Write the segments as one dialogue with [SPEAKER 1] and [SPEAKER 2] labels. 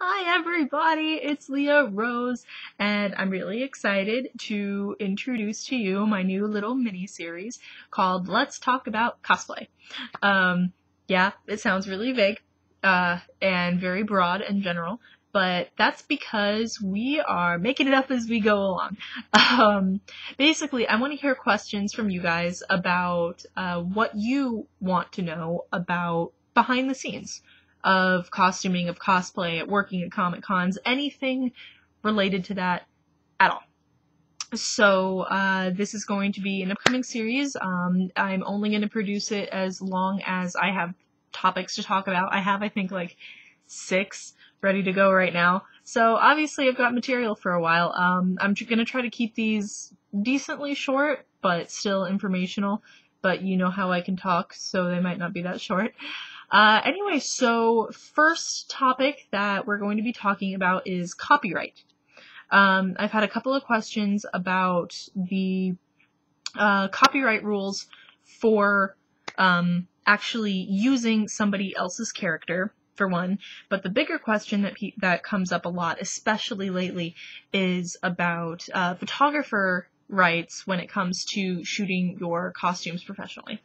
[SPEAKER 1] Hi everybody, it's Leah Rose, and I'm really excited to introduce to you my new little mini series called Let's Talk About Cosplay. Um, yeah, it sounds really vague, uh, and very broad and general, but that's because we are making it up as we go along. Um, basically, I want to hear questions from you guys about uh, what you want to know about behind the scenes of costuming, of cosplay, at working at Comic Cons, anything related to that at all. So uh, this is going to be an upcoming series. Um, I'm only going to produce it as long as I have topics to talk about. I have, I think, like six ready to go right now. So obviously I've got material for a while. Um, I'm going to try to keep these decently short, but still informational. But you know how I can talk, so they might not be that short. Uh, anyway, so first topic that we're going to be talking about is copyright. Um, I've had a couple of questions about the uh, copyright rules for um, actually using somebody else's character for one, but the bigger question that pe- that comes up a lot, especially lately, is about uh, photographer rights when it comes to shooting your costumes professionally.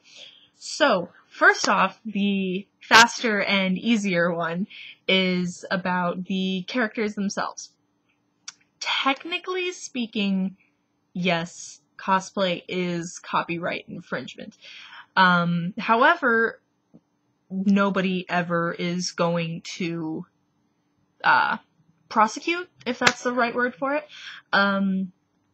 [SPEAKER 1] So, first off, the faster and easier one is about the characters themselves. Technically speaking, yes, cosplay is copyright infringement. Um, however, nobody ever is going to uh, prosecute, if that's the right word for it. Um,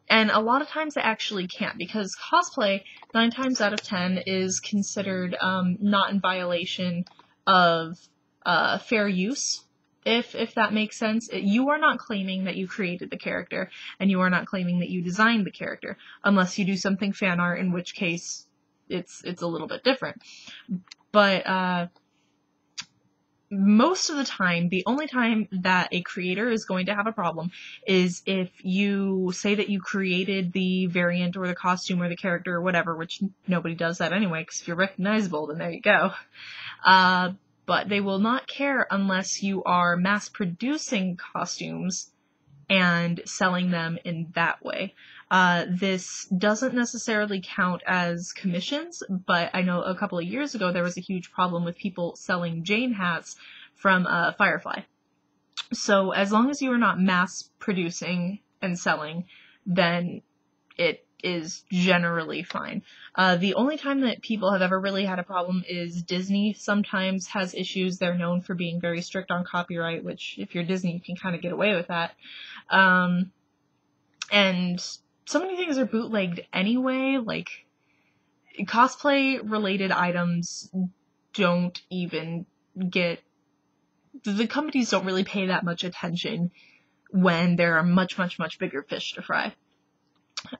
[SPEAKER 1] and a lot of times it actually can't because cosplay, nine times out of ten, is considered um, not in violation of uh, fair use. If if that makes sense, you are not claiming that you created the character, and you are not claiming that you designed the character, unless you do something fan art, in which case it's it's a little bit different. But uh, most of the time, the only time that a creator is going to have a problem is if you say that you created the variant or the costume or the character or whatever, which nobody does that anyway, because if you're recognizable, then there you go. Uh, but they will not care unless you are mass producing costumes and selling them in that way. Uh, this doesn't necessarily count as commissions, but I know a couple of years ago there was a huge problem with people selling Jayne hats from uh, Firefly. So as long as you are not mass producing and selling, then it is generally fine. Uh, the only time that people have ever really had a problem is Disney sometimes has issues. They're known for being very strict on copyright, which if you're Disney, you can kind of get away with that. Um, and so many things are bootlegged anyway, like cosplay related items don't even get the companies don't really pay that much attention when there are much much much bigger fish to fry.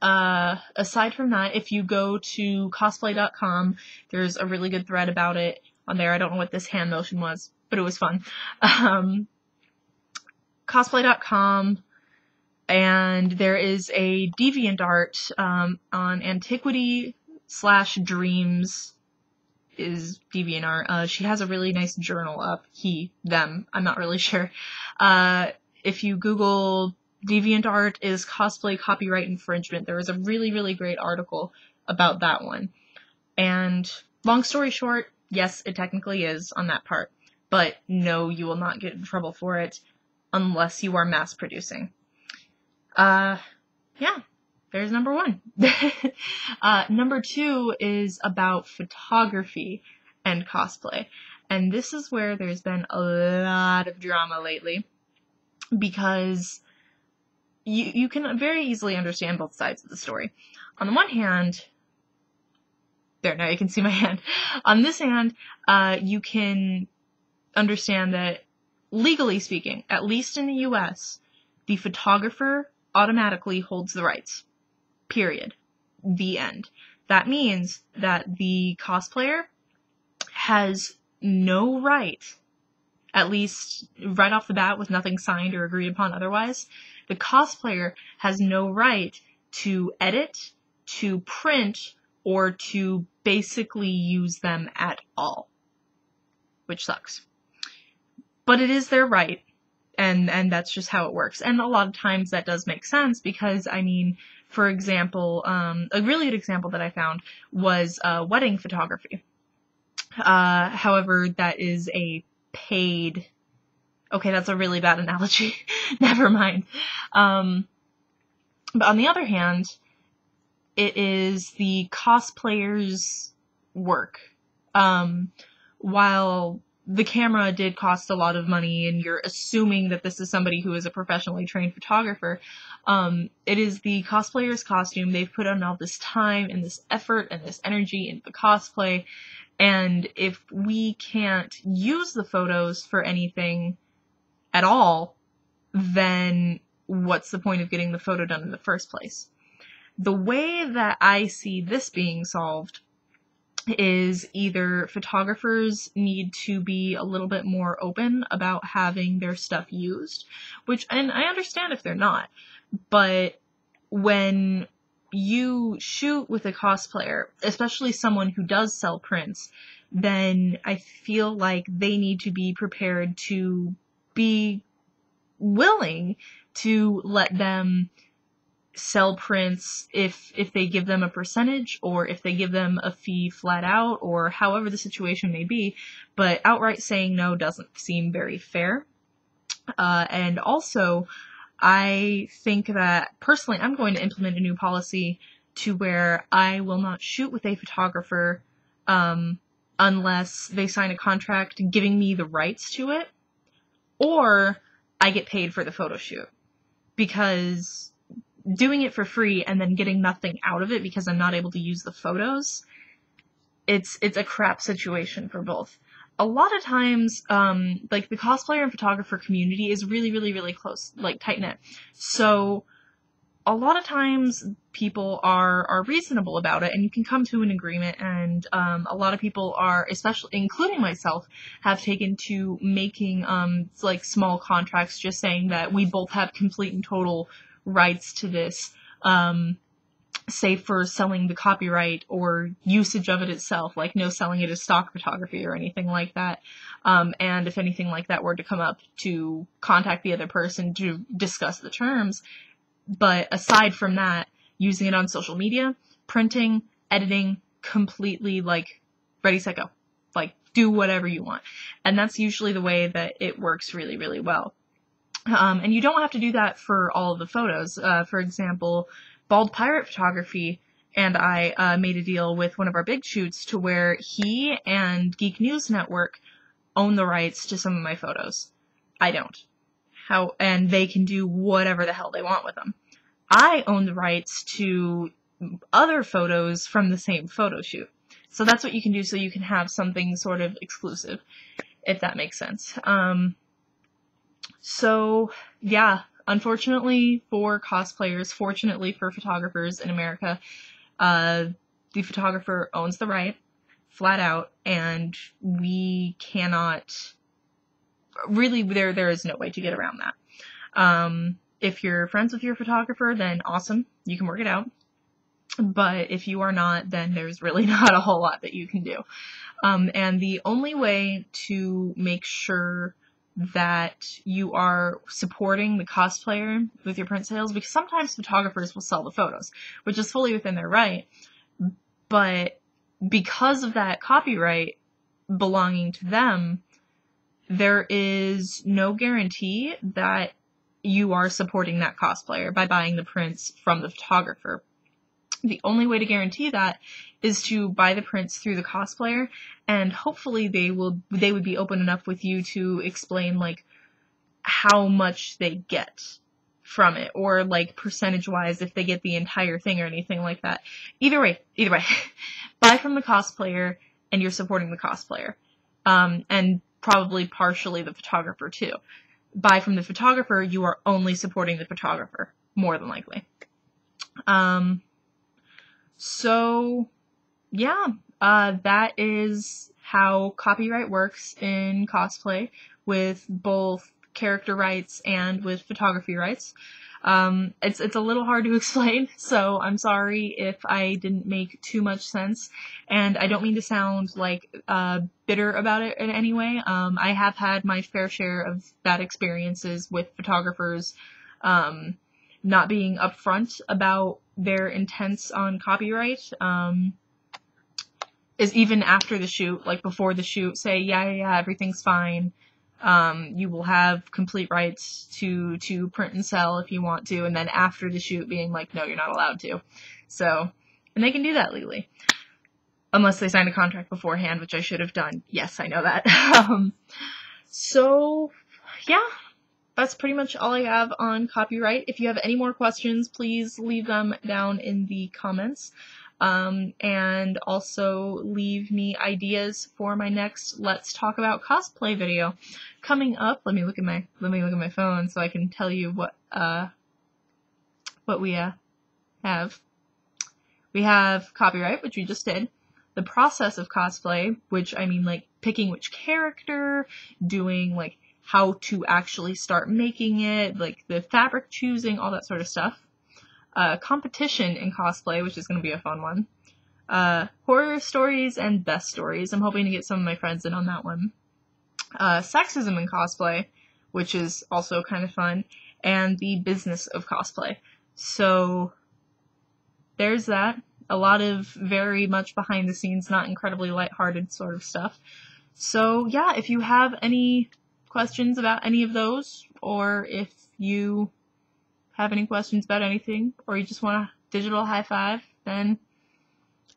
[SPEAKER 1] Uh, aside from that, if you go to cosplay.com, there's a really good thread about it on there. I don't know what this hand motion was, but it was fun. Um, cosplay.com and there is a DeviantArt um, on Antiquity slash Dreams is DeviantArt. Uh, she has a really nice journal up. He, them, I'm not really sure. Uh, if you Google DeviantArt is cosplay copyright infringement, there is a really, really great article about that one. And long story short, yes, it technically is on that part. But no, you will not get in trouble for it unless you are mass producing. Uh, yeah, there's number one. uh, number two is about photography and cosplay. And this is where there's been a lot of drama lately because you, you can very easily understand both sides of the story. On the one hand, there, now you can see my hand. On this hand, uh, you can understand that legally speaking, at least in the US, the photographer automatically holds the rights. Period. The end. That means that the cosplayer has no right, at least right off the bat with nothing signed or agreed upon otherwise, the cosplayer has no right to edit, to print, or to basically use them at all. Which sucks. But it is their right, and and that's just how it works. And a lot of times that does make sense because I mean, for example, um, a really good example that I found was uh, wedding photography. Uh, however, that is a paid. Okay, that's a really bad analogy. Never mind. Um, but on the other hand, it is the cosplayer's work. Um, while the camera did cost a lot of money and you're assuming that this is somebody who is a professionally trained photographer um, it is the cosplayer's costume they've put on all this time and this effort and this energy into the cosplay and if we can't use the photos for anything at all then what's the point of getting the photo done in the first place. The way that i see this being solved is either photographers need to be a little bit more open about having their stuff used, which, and I understand if they're not, but when you shoot with a cosplayer, especially someone who does sell prints, then I feel like they need to be prepared to be willing to let them sell prints if if they give them a percentage or if they give them a fee flat out or however the situation may be but outright saying no doesn't seem very fair. Uh, and also i think that personally i'm going to implement a new policy to where i will not shoot with a photographer um, unless they sign a contract giving me the rights to it or i get paid for the photo shoot because doing it for free and then getting nothing out of it because I'm not able to use the photos, it's it's a crap situation for both. A lot of times, um, like the cosplayer and photographer community is really, really, really close, like tight knit. So a lot of times people are are reasonable about it and you can come to an agreement and um, a lot of people are especially including myself have taken to making um, like small contracts just saying that we both have complete and total rights to this, um, say for selling the copyright or usage of it itself, like no selling it as stock photography or anything like that. Um, and if anything like that were to come up, to contact the other person to discuss the terms. But aside from that, using it on social media, printing, editing, completely like ready, set, go. Like do whatever you want. And that's usually the way that it works really, really well. Um, and you don't have to do that for all of the photos. Uh, for example, Bald Pirate Photography and I uh, made a deal with one of our big shoots to where he and Geek News Network own the rights to some of my photos. I don't. How and they can do whatever the hell they want with them. I own the rights to other photos from the same photo shoot. So that's what you can do so you can have something sort of exclusive, if that makes sense. Um, so, yeah, unfortunately for cosplayers, fortunately for photographers in America, uh, the photographer owns the right, flat out, and we cannot. Really, there there is no way to get around that. Um, if you're friends with your photographer, then awesome, you can work it out. But if you are not, then there's really not a whole lot that you can do. Um, and the only way to make sure that you are supporting the cosplayer with your print sales because sometimes photographers will sell the photos, which is fully within their right. But because of that copyright belonging to them, there is no guarantee that you are supporting that cosplayer by buying the prints from the photographer. The only way to guarantee that is to buy the prints through the cosplayer and hopefully they will they would be open enough with you to explain like how much they get from it or like percentage wise if they get the entire thing or anything like that. Either way, either way. buy from the cosplayer and you're supporting the cosplayer. Um, and probably partially the photographer too. Buy from the photographer, you are only supporting the photographer, more than likely. Um, so, yeah, uh, that is how copyright works in cosplay with both character rights and with photography rights. Um, it's it's a little hard to explain, so I'm sorry if I didn't make too much sense, and I don't mean to sound like uh, bitter about it in any way. Um, I have had my fair share of bad experiences with photographers um, not being upfront about their intents on copyright. Um, is even after the shoot, like before the shoot, say yeah yeah yeah everything's fine um, you will have complete rights to to print and sell if you want to, and then after the shoot, being like, no, you're not allowed to. So, and they can do that legally, unless they sign a contract beforehand, which I should have done. Yes, I know that. um, so, yeah, that's pretty much all I have on copyright. If you have any more questions, please leave them down in the comments. Um, and also leave me ideas for my next Let's Talk About Cosplay video. Coming up, let me look at my, let me look at my phone so I can tell you what, uh, what we, uh, have. We have copyright, which we just did. The process of cosplay, which I mean like picking which character, doing like how to actually start making it, like the fabric choosing, all that sort of stuff uh, competition in cosplay, which is going to be a fun one. Uh, horror stories and best stories. I'm hoping to get some of my friends in on that one. Uh, sexism in cosplay, which is also kind of fun, and the business of cosplay. So there's that. A lot of very much behind the scenes, not incredibly lighthearted sort of stuff. So yeah, if you have any questions about any of those, or if you have any questions about anything, or you just want a digital high five, then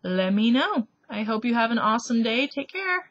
[SPEAKER 1] let me know. I hope you have an awesome day. Take care.